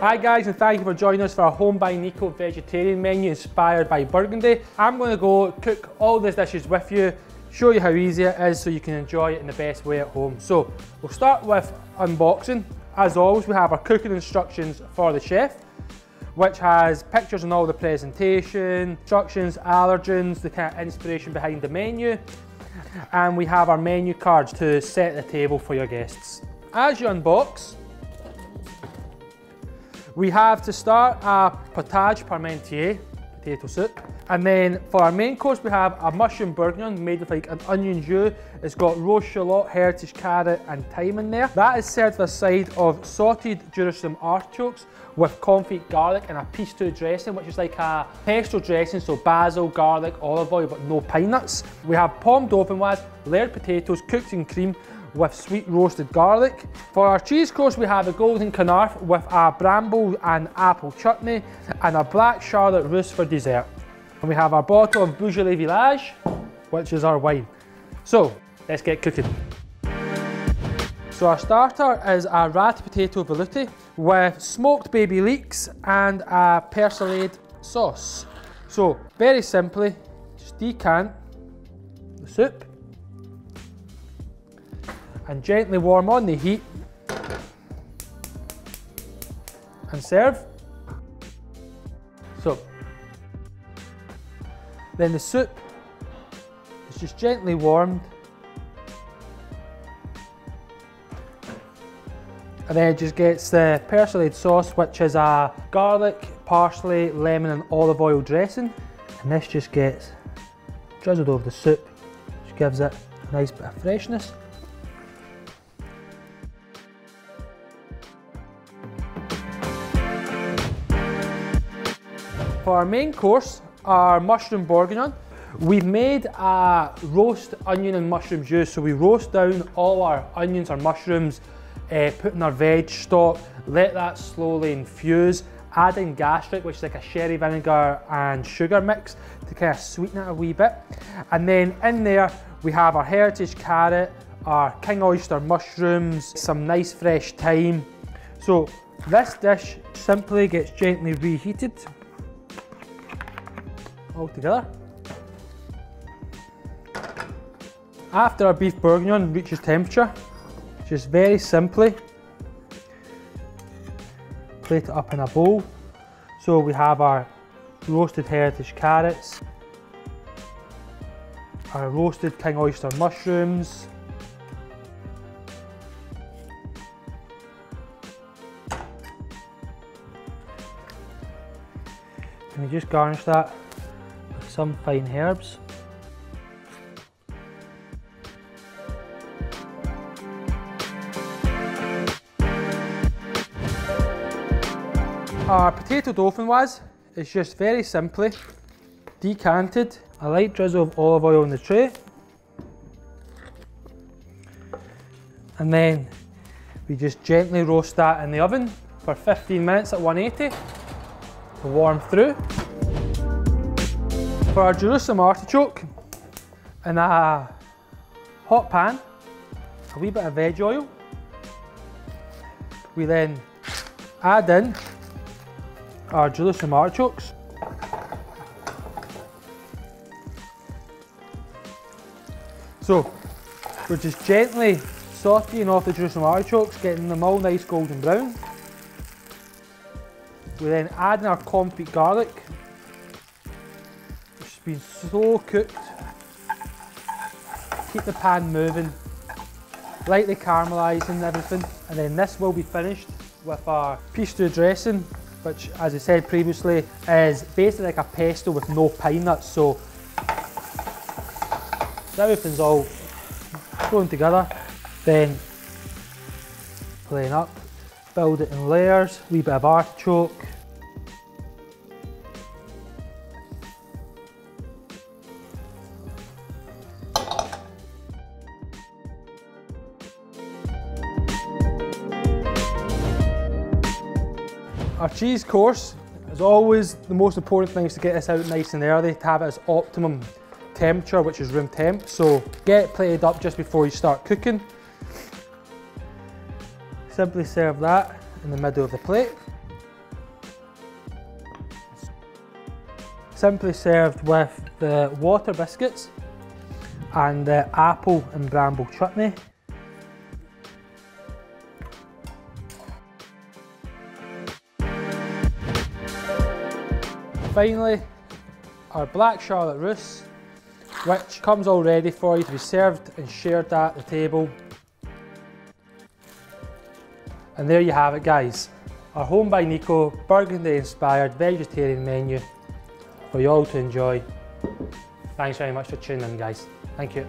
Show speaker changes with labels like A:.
A: Hi guys and thank you for joining us for our Home by Nico vegetarian menu inspired by Burgundy. I'm going to go cook all these dishes with you, show you how easy it is so you can enjoy it in the best way at home. So we'll start with unboxing. As always we have our cooking instructions for the chef which has pictures on all the presentation, instructions, allergens, the kind of inspiration behind the menu and we have our menu cards to set the table for your guests. As you unbox we have to start a potage parmentier, potato soup. And then for our main course, we have a mushroom bourguignon made with like an onion jus. It's got roast shallot, heritage carrot and thyme in there. That is served with a side of sauteed Jerusalem artichokes with confit garlic and a pesto dressing, which is like a pesto dressing, so basil, garlic, olive oil, but no pine nuts. We have pomme dauphinoise, layered potatoes, cooked in cream, with sweet roasted garlic. For our cheese course we have a golden Cenarth with a bramble and apple chutney and a black charlotte russe for dessert. And we have our bottle of Beaujolais Village, which is our wine. So, let's get cooking. So our starter is a Ratte potato velouté with smoked baby leeks and a persillade sauce. So, very simply, just decant the soup and gently warm on the heat and serve. So, then the soup is just gently warmed and then it just gets the persillade sauce which is a garlic, parsley, lemon and olive oil dressing and this just gets drizzled over the soup which gives it a nice bit of freshness. For our main course, our mushroom bourguignon, we've made a roast onion and mushroom juice. So we roast down all our onions or mushrooms, uh, put in our veg stock, let that slowly infuse, add in gastrique, which is like a sherry vinegar and sugar mix to kind of sweeten it a wee bit. And then in there, we have our heritage carrot, our king oyster mushrooms, some nice fresh thyme. So this dish simply gets gently reheated all together. After our beef bourguignon reaches temperature, just very simply plate it up in a bowl. So we have our roasted heritage carrots, our roasted king oyster mushrooms, and we just garnish that some fine herbs. Our potato dauphinoise is just very simply decanted, a light drizzle of olive oil in the tray, and then we just gently roast that in the oven for 15 minutes at 180 to warm through for our Jerusalem artichoke in a hot pan, a wee bit of veg oil. We then add in our Jerusalem artichokes. So we're just gently sauteing off the Jerusalem artichokes, getting them all nice golden brown. We then add in our confit garlic been slow cooked. Keep the pan moving, lightly caramelising everything. And then this will be finished with our pesto dressing, which as I said previously, is basically like a pesto with no pine nuts. So, everything's all thrown together. Then plain up, build it in layers, wee bit of artichoke, Our cheese course, is always, the most important thing is to get this out nice and early to have it as optimum temperature, which is room temp. So get plated up just before you start cooking. Simply serve that in the middle of the plate. Simply served with the water biscuits and the apple and bramble chutney. Finally, our black Charlotte Russe, which comes all ready for you to be served and shared at the table. And there you have it guys, our Home by Nico Burgundy inspired vegetarian menu for you all to enjoy. Thanks very much for tuning in guys. Thank you.